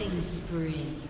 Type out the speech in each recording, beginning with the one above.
Killing spree.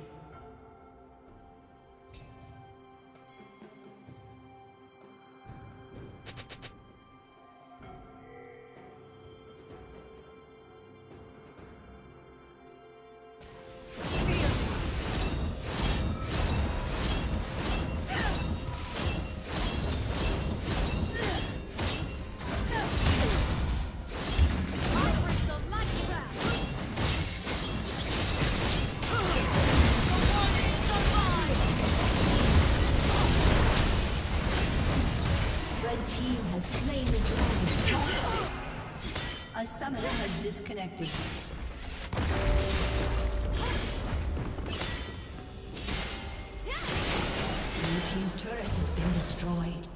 Disconnected. Blue Team's turret has been destroyed.